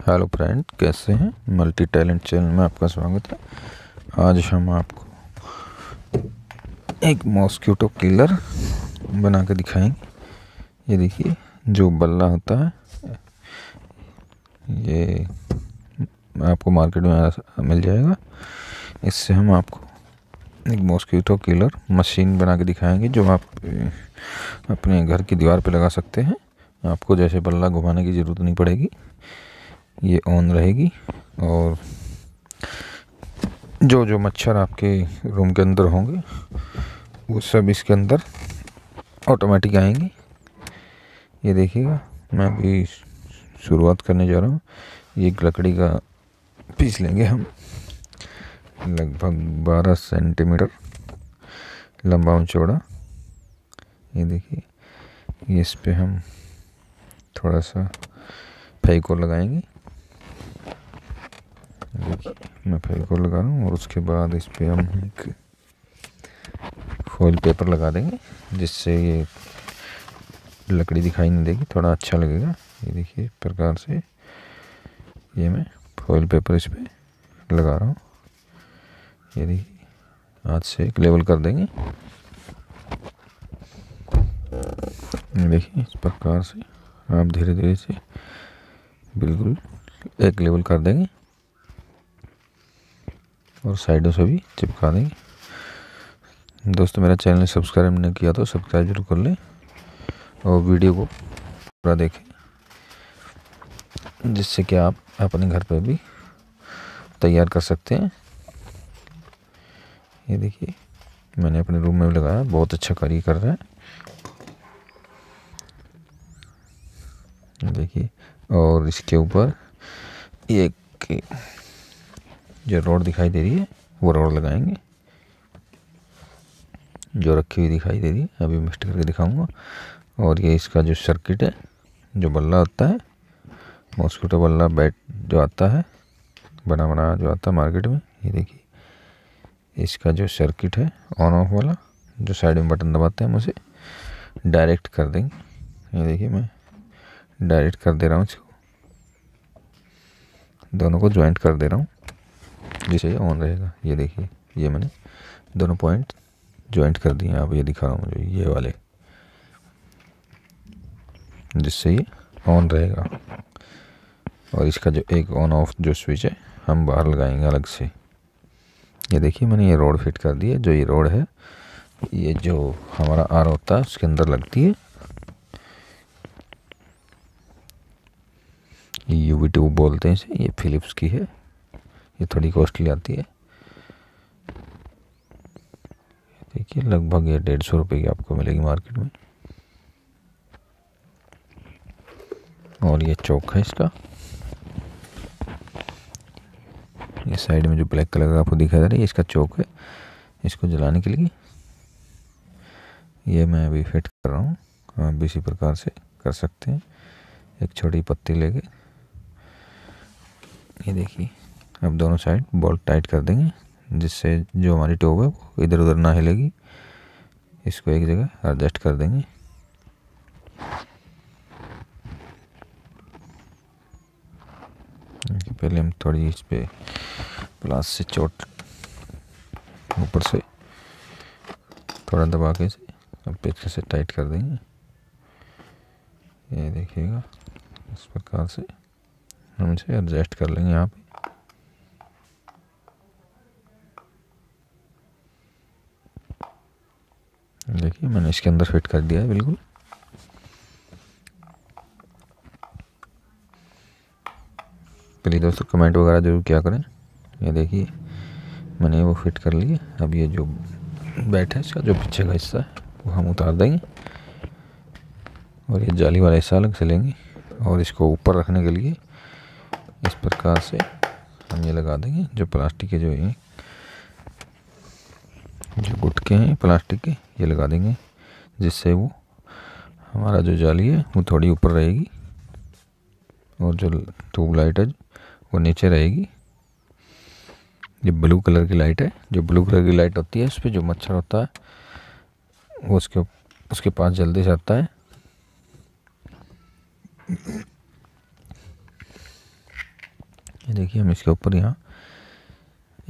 Hello friend, कैसे हैं? Multi talent channel में आपका स्वागत है। आज हम आपको एक मॉस्क्यूटो किलर बना के दिखाएँगे। ये देखिए, जो बल्ला होता है, ये आपको मार्केट में मिल जाएगा। इससे हम आपको एक मॉस्क्यूटो किलर मशीन बना के दिखाएँगे, जो आप, अपने घर की दीवार पे लगा सकते हैं। आपको जैसे बल्ला घुमाने की ज़रूरत नहीं पड़ेगी। ये ऑन रहेगी और जो जो मच्छर आपके रूम के अंदर होंगे, वो सब इसके अंदर ऑटोमेटिक आएँगे। ये देखिएगा, मैं अभी शुरुआत करने जा रहा हूँ। ये लकड़ी का पीस लेंगे हम। लगभग 12 सेंटीमीटर लंबा और चौड़ा। ये देखिए इस पे हम थोड़ा सा फेको लगाएँगे। मैं फेविकोल लगा रहा हूँ और उसके बाद इस पर हम एक फॉइल पेपर लगा देंगे, जिससे ये लकड़ी दिखाई नहीं देगी, थोड़ा अच्छा लगेगा। ये देखिए, इस प्रकार से ये मैं फॉइल पेपर इस पर लगा रहा हूँ। ये देखिए हाथ से एक लेवल कर देंगे। देखिए, इस प्रकार से आप धीरे धीरे से बिल्कुल एक लेवल कर देंगे। और साइडों से भी चिपका देंगे। दोस्तों, मेरा चैनल सब्सक्राइब नहीं किया तो सब्सक्राइब ज़रूर कर लें और वीडियो को पूरा देखें, जिससे कि आप अपने घर पर भी तैयार कर सकते हैं। ये देखिए, मैंने अपने रूम में भी लगाया, बहुत अच्छा कार्य कर रहा है। देखिए, और इसके ऊपर एक जो रोड दिखाई दे रही है, वो रोड लगाएँगे। जो रखी हुई दिखाई दे रही है, अभी मिस्ट करके दिखाऊँगा। और ये इसका जो सर्किट है, जो बल्ला होता है मॉस्किटो बल्ला बैट जो आता है, बना बना जो आता है मार्केट में, ये देखिए। इसका जो सर्किट है ऑन ऑफ़ वाला, जो साइड में बटन दबाते हैं हम उसे डायरेक्ट कर देंगे। ये देखिए मैं डायरेक्ट कर दे रहा हूँ इसको। दोनों को ज्वाइंट कर दे रहा हूँ। जिससे ये ऑन रहेगा। ये देखिए, ये मैंने दोनों पॉइंट ज्वाइंट कर दिए आप ये दिखा रहा हूँ मुझे, ये वाले। जिससे ये ऑन रहेगा। और इसका जो एक ऑन ऑफ़ जो स्विच है, हम बाहर लगाएँगे अलग से। ये देखिए, मैंने ये रोड फिट कर दी है जो ये रोड है, ये जो हमारा आर होता है, उसके अंदर लगती है। यू वी ट्यूब बोलते हैं इसे, ये फिलिप्स की है। ये थोड़ी कॉस्टली आती है। देखिए, लगभग ये डेढ़ सौ रुपये की आपको मिलेगी मार्केट में। और ये चौक है इसका। ये साइड में जो ब्लैक कलर का आपको दिखाई दे रहा है इसका चौक है, इसको जलाने के लिए। ये मैं अभी फिट कर रहा हूँ, आप भी इसी प्रकार से कर सकते हैं। एक छोटी पत्ती लेके। ये देखिए। अब दोनों साइड बोल्ट टाइट कर देंगे, जिससे जो हमारी टोब है वो इधर उधर ना हिलेगी। इसको एक जगह एडजस्ट कर देंगे। पहले हम थोड़ी इस पर प्लास से चोट ऊपर से थोड़ा दबा के से अब पेच से टाइट कर देंगे। ये देखिएगा, इस प्रकार से हम इसे एडजस्ट कर लेंगे यहाँ पे। देखिए मैंने इसके अंदर फिट कर दिया है, बिल्कुल। प्लीज़ दोस्तों, कमेंट वगैरह ज़रूर क्या करें। ये देखिए, मैंने वो फिट कर लिया अब ये जो बैट है, इसका जो पीछे का हिस्सा है, वो हम उतार देंगे। और ये जाली वाला हिस्सा अलग से लेंगे। और इसको ऊपर रखने के लिए इस प्रकार से हम ये लगा देंगे, जो प्लास्टिक के जो ये जो गुटके हैं, प्लास्टिक के, ये लगा देंगे, जिससे वो हमारा जो जाली है, वो थोड़ी ऊपर रहेगी और जो ट्यूब लाइट है, वो नीचे रहेगी। ये ब्लू कलर की लाइट है, जो ब्लू कलर की लाइट होती है, उस पर जो मच्छर होता है, वो उसके उसके पास जल्दी आता है। ये देखिए, हम इसके ऊपर यहाँ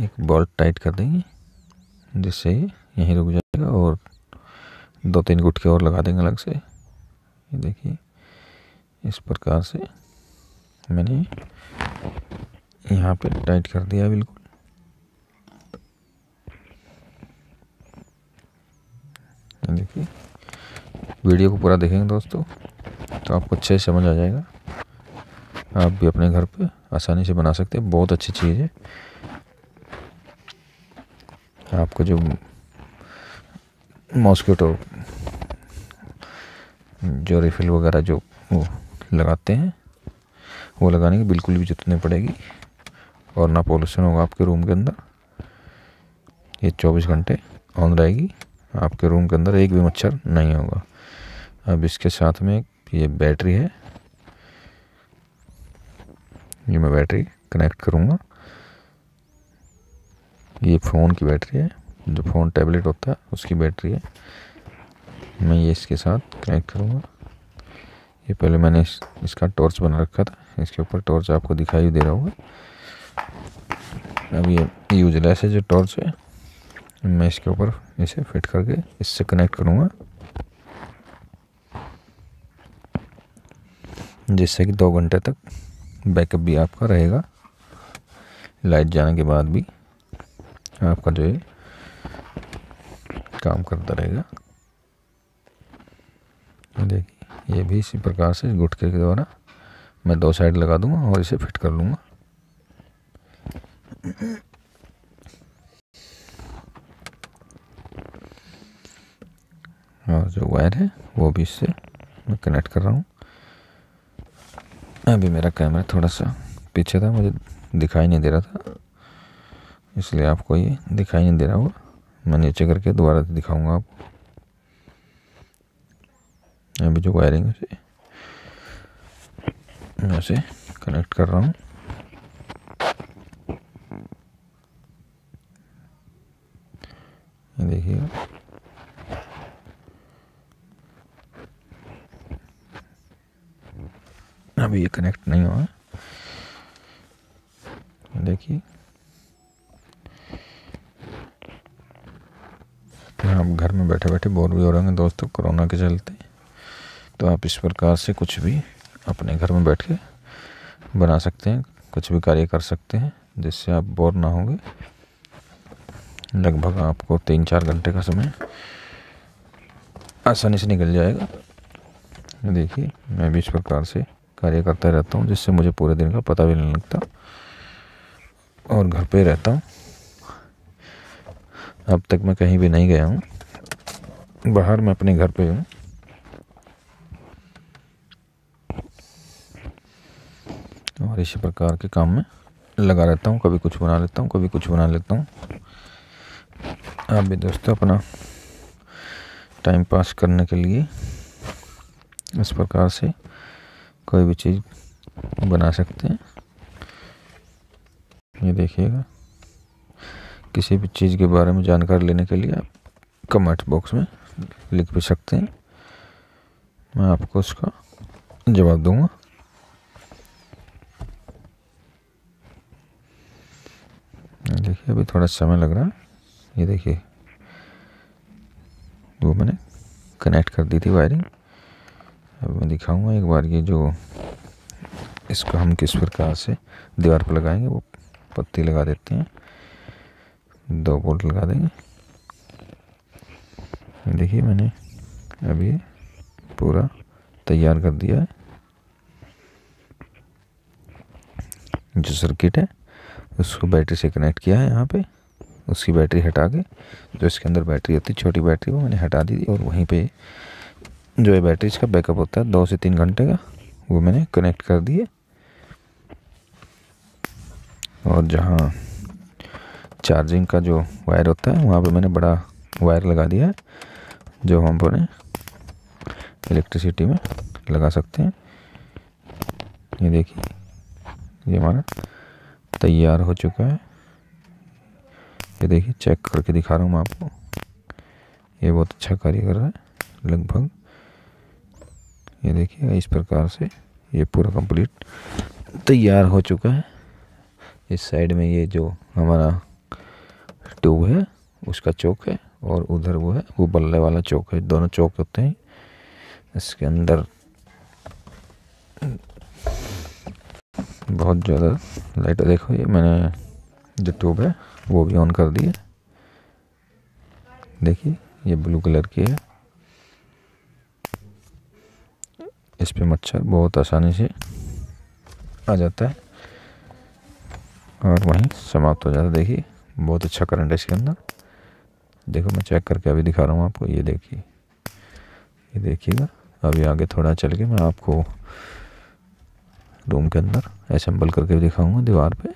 एक बॉल्ट टाइट कर देंगे। जिससे यहीं रुक जाएगा और दो तीन गुटके और लगा देंगे अलग से। ये देखिए, इस प्रकार से मैंने यहाँ पे टाइट कर दिया बिल्कुल। देखिए, वीडियो को पूरा देखेंगे दोस्तों तो आपको अच्छे से समझ आ जाएगा। आप भी अपने घर पे आसानी से बना सकते हैं, बहुत अच्छी चीज़ है। आपको जो मॉस्किटो, जो रिफिल वगैरह जो वो लगाते हैं, वो लगाने की बिल्कुल भी ज़रूरत नहीं पड़ेगी। और ना पोल्यूशन होगा आपके रूम के अंदर। ये 24 घंटे ऑन रहेगी। आपके रूम के अंदर एक भी मच्छर नहीं होगा। अब इसके साथ में ये बैटरी है। ये मैं बैटरी कनेक्ट करूँगा। ये फ़ोन की बैटरी है जो फ़ोन टैबलेट होता है उसकी बैटरी है। मैं ये इसके साथ कनेक्ट करूँगा। ये पहले मैंने इस, इसका टॉर्च बना रखा था। इसके ऊपर टॉर्च आपको दिखाई दे रहा होगा। अब ये यूजलेस है जो टॉर्च है। मैं इसके ऊपर इसे फिट करके इससे कनेक्ट करूँगा। जिससे कि दो घंटे तक बैकअप भी आपका रहेगा। लाइट जाने के बाद भी। आपका जो है काम करता रहेगा। देखिए, ये भी इसी प्रकार से गुटके के द्वारा मैं दो साइड लगा दूँगा और इसे फिट कर लूँगा। और जो वायर है, वो भी इससे मैं कनेक्ट कर रहा हूँ। अभी मेरा कैमरा थोड़ा सा पीछे था, मुझे दिखाई नहीं दे रहा था। इसलिए आपको ये दिखाई नहीं दे रहा होगा। मैं नीचे करके दोबारा दिखाऊँगा आपको। अभी जो वायरिंग है मैं इसे कनेक्ट कर रहा हूँ। देखिए अभी ये कनेक्ट नहीं हुआ। देखिए। आप घर में बैठे बैठे बोर भी हो रहे हैं दोस्तों, कोरोना के चलते। तो आप इस प्रकार से कुछ भी अपने घर में बैठ के बना सकते हैं, कुछ भी कार्य कर सकते हैं, जिससे आप बोर ना होंगे। लगभग आपको तीन चार घंटे का समय आसानी से निकल जाएगा। देखिए, मैं भी इस प्रकार से कार्य करता रहता हूँ, जिससे मुझे पूरे दिन का पता भी नहीं लगता और घर पे रहता हूँ। अब तक मैं कहीं भी नहीं गया हूँ। बाहर मैं अपने घर पे हूँ। और इसी प्रकार के काम में लगा रहता हूँ, कभी कुछ बना लेता हूँ, कभी कुछ बना लेता हूँ। आप भी दोस्तों, अपना टाइम पास करने के लिए इस प्रकार से कोई भी चीज़ बना सकते हैं। ये देखिएगा, किसी भी चीज़ के बारे में जानकारी लेने के लिए आप कमेंट बॉक्स में लिख भी सकते हैं। मैं आपको उसका जवाब दूँगा। देखिए, अभी थोड़ा समय लग रहा है। ये देखिए, वो मैंने कनेक्ट कर दी थी वायरिंग अब मैं दिखाऊँगा एक बार ये जो इसको हम किस प्रकार से दीवार पर लगाएँगे, वो पत्ती लगा देते हैं। दो बोल्ट लगा देंगे। देखिए मैंने अभी पूरा तैयार कर दिया है। जो सर्किट है, उसको बैटरी से कनेक्ट किया है यहाँ पे। उसकी बैटरी हटा के, जो इसके अंदर बैटरी होती, छोटी बैटरी वो मैंने हटा दी और वहीं पे जो है बैटरी इसका बैकअप होता है, दो से तीन घंटे का, वो मैंने कनेक्ट कर दिए और जहाँ चार्जिंग का जो वायर होता है, वहाँ पे मैंने बड़ा वायर लगा दिया है। जो हम अपने इलेक्ट्रिसिटी में लगा सकते हैं। ये देखिए, ये हमारा तैयार हो चुका है। ये देखिए चेक करके दिखा रहा हूँ मैं आपको। ये बहुत अच्छा कार्य कर रहा है, लगभग। ये देखिए, इस प्रकार से ये पूरा कंप्लीट तैयार हो चुका है। इस साइड में ये जो हमारा ट्यूब है, उसका चौक है। और उधर वो है, वो बल्ले वाला चौक है, दोनों चौक होते हैं। इसके अंदर बहुत ज़्यादा लाइट देखो, ये मैंने जो ट्यूब है, वो भी ऑन कर दी है। देखिए, ये ब्लू कलर की है। इस पे मच्छर बहुत आसानी से आ जाता है। और वहीं समाप्त हो जाता है। देखिए, बहुत अच्छा करंट है इसके अंदर। देखो, मैं चेक करके अभी दिखा रहा हूँ आपको। ये देखिए। ये देखिएगा। अभी आगे थोड़ा चल के मैं आपको रूम के अंदर असम्बल करके दिखाऊँगा दीवार पे।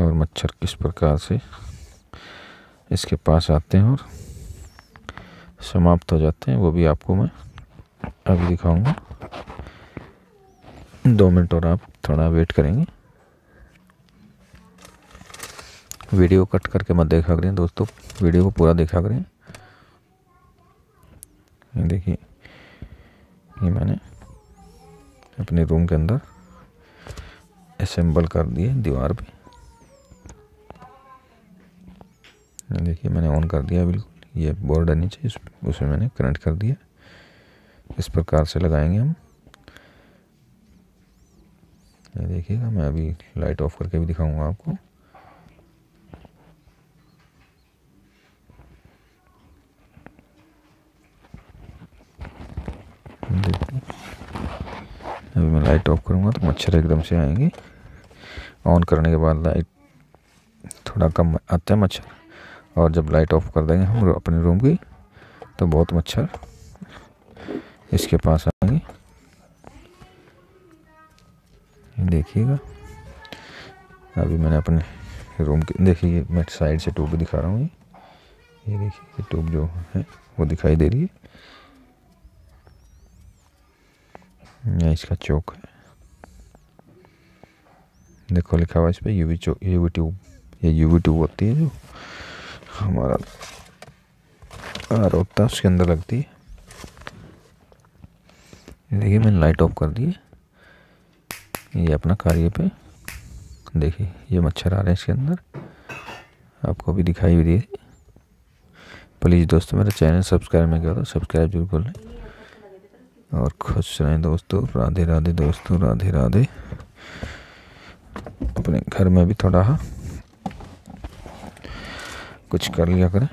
और मच्छर किस प्रकार से इसके पास आते हैं और समाप्त हो जाते हैं, वो भी आपको मैं अभी दिखाऊँगा। दो मिनट और आप थोड़ा वेट करेंगे। वीडियो कट करके मत देखा करें दोस्तों, वीडियो को पूरा देखा करें। ये देखिए, ये मैंने अपने रूम के अंदर असेंबल कर दिए दीवार पे। देखिए, मैंने ऑन कर दिया बिल्कुल। ये बोर्ड है नीचे उसमें मैंने कनेक्ट कर दिया। इस प्रकार से लगाएँगे हम। ये देखिएगा, मैं अभी लाइट ऑफ़ करके भी दिखाऊँगा आपको देखिए अभी मैं लाइट ऑफ़ करूँगा तो मच्छर एकदम से आएँगे। ऑन करने के बाद लाइट थोड़ा कम आता है मच्छर। और जब लाइट ऑफ़ कर देंगे हम अपने रूम की तो बहुत मच्छर इसके पास आएँगे। देखिएगा। अभी मैंने अपने रूम के, देखिए मैं साइड से ट्यूब दिखा रहा हूँ। ये ये देखिए ट्यूब जो है, वो दिखाई दे रही है। इसका चौक है। देखो लिखा हुआ इस पर यूवी चौक यूवी ट्यूब ये यूवी ट्यूब होती है जो हमारा आर होता है उसके अंदर लगती है। देखिए, मैंने लाइट ऑफ़ कर दी है। ये अपना कार्य पे, देखिए, ये मच्छर आ रहे हैं इसके अंदर। आपको भी दिखाई भी दिए प्लीज़ दोस्तों, मेरा चैनल सब्सक्राइब नहीं किया तो सब्सक्राइब ज़रूर कर लें। और खुश रहें दोस्तों। राधे राधे दोस्तों राधे राधे अपने घर में भी थोड़ा कुछ कर लिया करें।